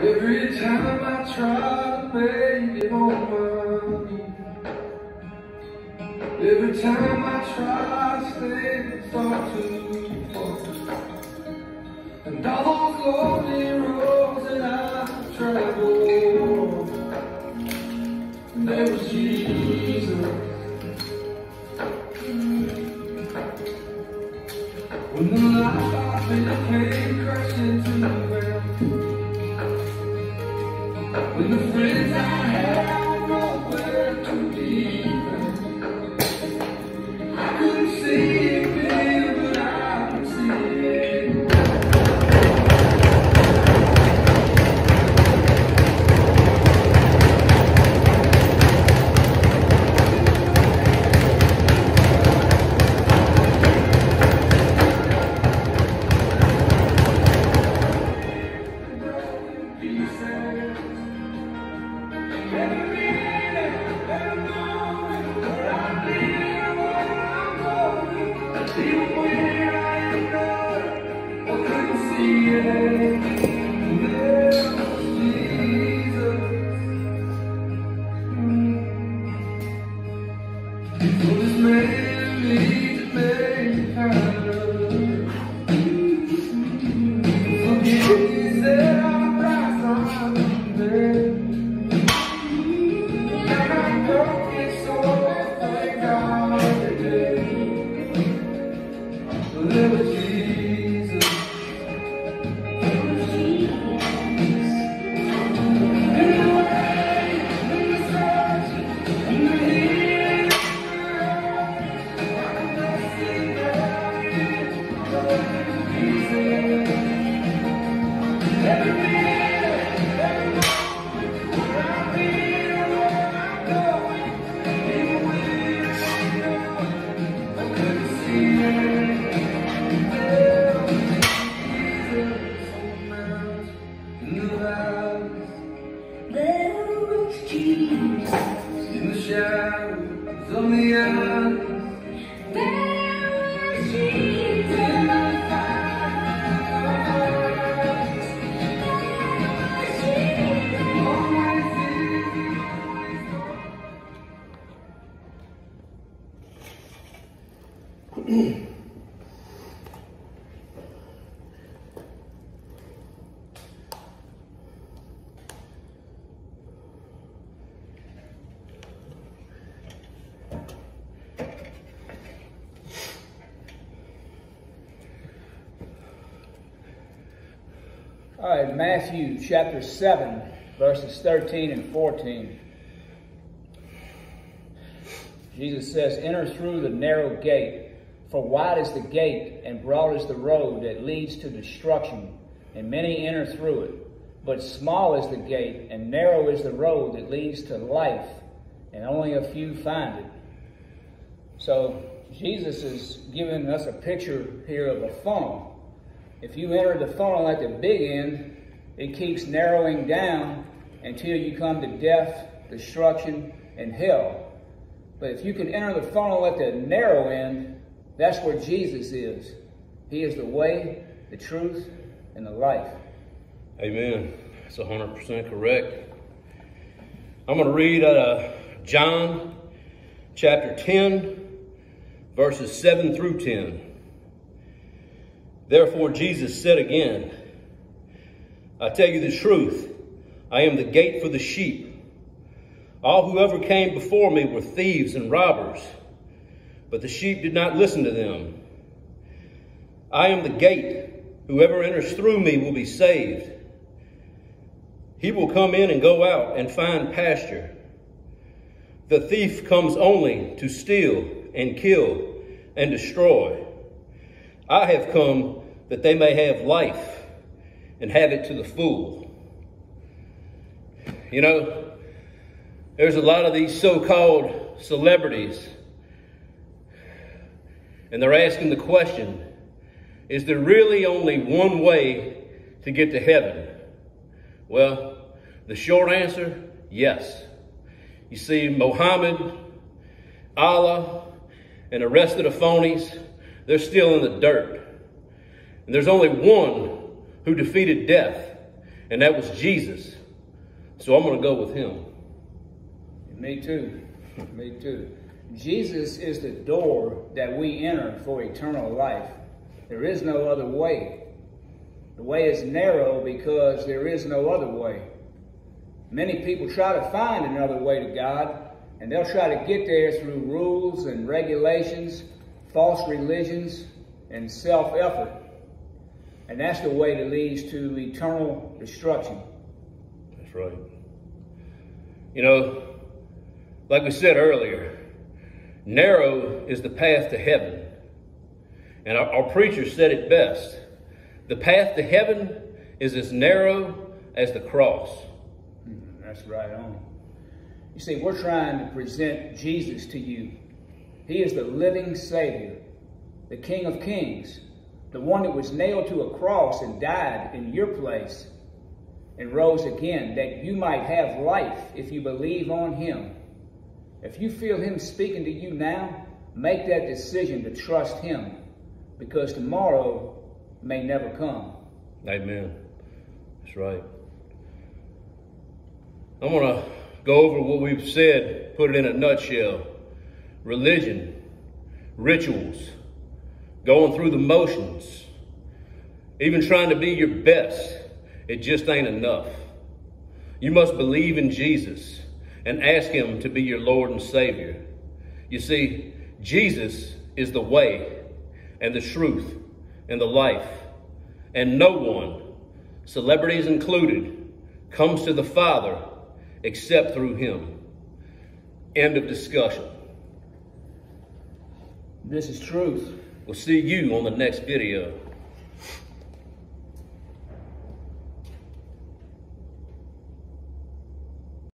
Every time I try to make it on my own. Every time I try to stay, start to fall. And all those lonely roads that I've traveled, there was Jesus. When the light became crashing to the ground. When the friends I had There All right, Matthew chapter 7, verses 13 and 14. Jesus says, Enter through the narrow gate, for wide is the gate, and broad is the road that leads to destruction, and many enter through it. But small is the gate, and narrow is the road that leads to life, and only a few find it. So, Jesus is giving us a picture here of a funnel. If you enter the funnel at the big end, it keeps narrowing down until you come to death, destruction, and hell. But if you can enter the funnel at the narrow end, that's where Jesus is. He is the way, the truth, and the life. Amen. That's 100% correct. I'm going to read out of John chapter 10, verses 7 through 10. Therefore, Jesus said again, I tell you the truth, I am the gate for the sheep. All who ever came before me were thieves and robbers, but the sheep did not listen to them. I am the gate. Whoever enters through me will be saved. He will come in and go out and find pasture. The thief comes only to steal and kill and destroy. I have come that they may have life and have it to the full. You know, there's a lot of these so called celebrities, and they're asking the question is there really only one way to get to heaven? Well, the short answer yes. You see, Mohammed, Allah, and the rest of the phonies, they're still in the dirt. And there's only one who defeated death, and that was Jesus. So I'm going to go with him. Me too. Me too. Jesus is the door that we enter for eternal life. There is no other way. The way is narrow because there is no other way. Many people try to find another way to God, and they'll try to get there through rules and regulations, false religions, and self effort. And that's the way that leads to eternal destruction. That's right. You know, like we said earlier, narrow is the path to heaven. And our, our preacher said it best. The path to heaven is as narrow as the cross. That's right on. You see, we're trying to present Jesus to you. He is the living Savior, the King of Kings, the one that was nailed to a cross and died in your place and rose again, that you might have life if you believe on Him. If you feel Him speaking to you now, make that decision to trust Him because tomorrow may never come. Amen. That's right. I'm going to go over what we've said, put it in a nutshell. Religion, rituals, going through the motions, even trying to be your best, it just ain't enough. You must believe in Jesus and ask Him to be your Lord and Savior. You see, Jesus is the way and the truth and the life, and no one, celebrities included, comes to the Father except through Him. End of discussion. This is truth. We'll see you on the next video.